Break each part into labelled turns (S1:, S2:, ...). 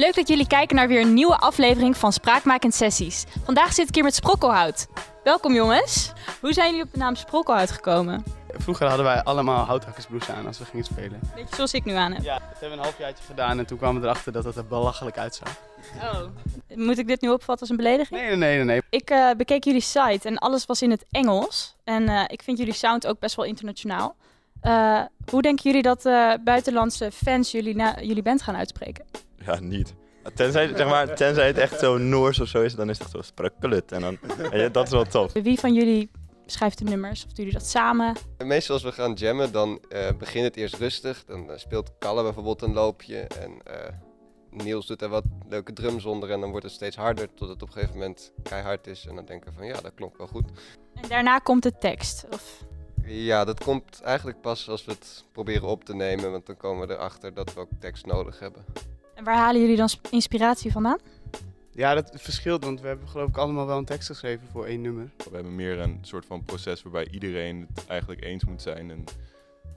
S1: Leuk dat jullie kijken naar weer een nieuwe aflevering van Spraakmakend Sessies. Vandaag zit ik hier met Sprokkelhout. Welkom jongens. Hoe zijn jullie op de naam Sprokkelhout gekomen?
S2: Vroeger hadden wij allemaal houthakkersblouse aan als we gingen spelen.
S1: Beetje zoals ik nu aan heb.
S2: Ja, dat hebben we een halfjaartje gedaan en toen kwamen we erachter dat het er belachelijk uitzag.
S1: Oh. Moet ik dit nu opvatten als een belediging?
S2: Nee, nee, nee, nee.
S1: Ik eh, bekeek jullie site en alles was in het Engels. En eh, ik vind jullie sound ook best wel internationaal. Eh, hoe denken jullie dat buitenlandse fans jullie, jullie band gaan uitspreken?
S3: Ja, niet. Tenzij, zeg maar, tenzij het echt zo Noors of zo is, dan is het echt zo sprakkelut. En dan, je, dat is wel tof.
S1: Wie van jullie schrijft de nummers? Of doen jullie dat samen?
S4: Meestal als we gaan jammen, dan eh, begint het eerst rustig. Dan eh, speelt Kalle bijvoorbeeld een loopje. En eh, Niels doet er wat leuke drums onder. En dan wordt het steeds harder, tot het op een gegeven moment keihard is. En dan denken we van, ja, dat klonk wel goed.
S1: En daarna komt de tekst. Of...
S4: Ja, dat komt eigenlijk pas als we het proberen op te nemen. Want dan komen we erachter dat we ook tekst nodig hebben.
S1: En waar halen jullie dan sp- inspiratie vandaan?
S2: Ja, dat verschilt, want we hebben geloof ik allemaal wel een tekst geschreven voor één nummer.
S5: We hebben meer een soort van proces waarbij iedereen het eigenlijk eens moet zijn. En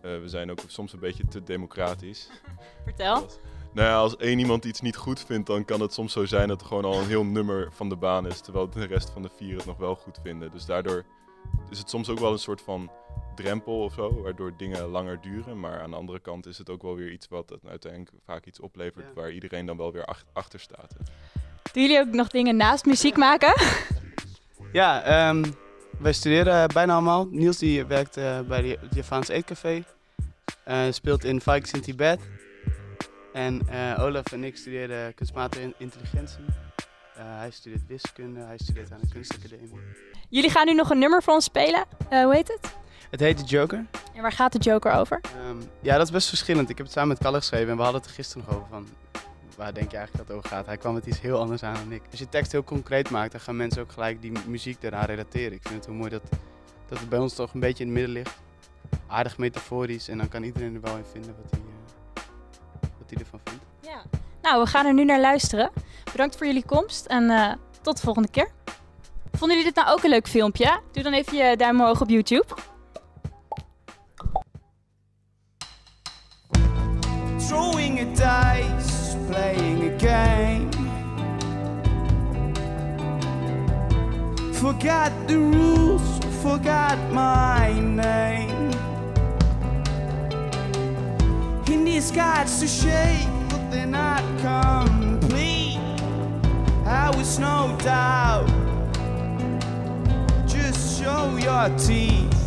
S5: eh, we zijn ook soms een beetje te democratisch.
S1: Vertel.
S5: Als, nou ja, als één iemand iets niet goed vindt, dan kan het soms zo zijn dat er gewoon al een heel nummer van de baan is. Terwijl de rest van de vier het nog wel goed vinden. Dus daardoor is het soms ook wel een soort van drempel of zo, waardoor dingen langer duren. Maar aan de andere kant is het ook wel weer iets wat het uiteindelijk vaak iets oplevert
S2: Ja.
S5: waar iedereen dan wel weer ach- achter staat.
S1: Doen jullie ook nog dingen naast muziek maken?
S2: Ja, ehm, wij studeren bijna allemaal. Niels die werkt eh, bij de het Javaans Eetcafé. Eh, speelt in Vikes in Tibet. En eh, Olaf en ik studeren kunstmatige in- intelligentie. Eh, hij studeert wiskunde, hij studeert aan de kunstacademie.
S1: Jullie gaan nu nog een nummer voor ons spelen. Eh, hoe heet het?
S2: Het heet The Joker.
S1: En waar gaat de Joker over?
S2: Ehm, ja, dat is best verschillend. Ik heb het samen met Kalle geschreven en we hadden het er gisteren nog over van... Waar denk je eigenlijk dat het over gaat? Hij kwam met iets heel anders aan dan ik. Als je tekst heel concreet maakt, dan gaan mensen ook gelijk die mu- muziek eraan relateren. Ik vind het heel mooi dat, dat het bij ons toch een beetje in het midden ligt. Aardig metaforisch en dan kan iedereen er wel in vinden wat hij, eh, wat hij ervan vindt.
S1: Ja. Nou, we gaan er nu naar luisteren. Bedankt voor jullie komst en eh, tot de volgende keer. Vonden jullie dit nou ook een leuk filmpje? Doe dan even je duim omhoog op YouTube.
S6: Throwing a dice, playing a game. Forgot the rules, forgot my name. In these guides to shake, but they're not complete. I was no doubt. Teeth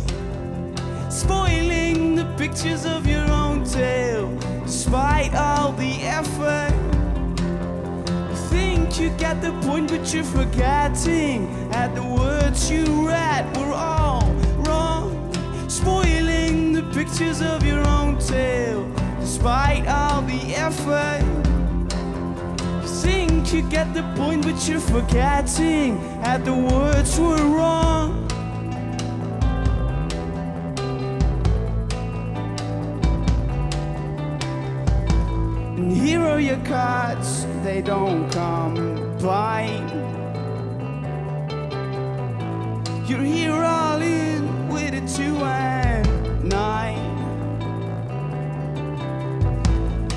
S6: spoiling the pictures of your own tale, despite all the effort. You think you get the point, but you're forgetting that the words you read were all wrong. Spoiling the pictures of your own tale, despite all the effort. You think you get the point, but you're forgetting that the words were wrong. Here are your cards, they don't combine. You're here all in with a two and nine.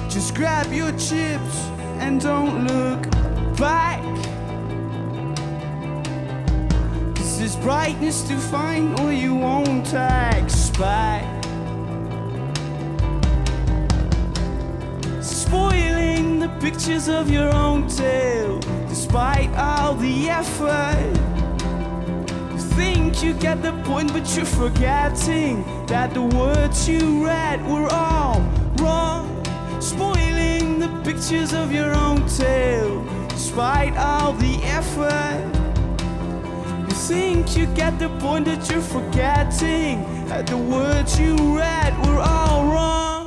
S6: Just grab your chips and don't look back. Cause there's brightness to find or you won't expect. Pictures of your own tale, despite all the effort. You think you get the point, but you're forgetting that the words you read were all wrong. Spoiling the pictures of your own tale, despite all the effort. You think you get the point, but you're forgetting that the words you read were all wrong.